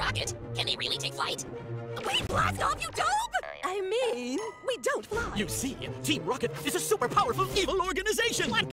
Rocket? Can they really take flight? We blast off, you dope! I mean, we don't fly. You see, Team Rocket is a super powerful evil organization. What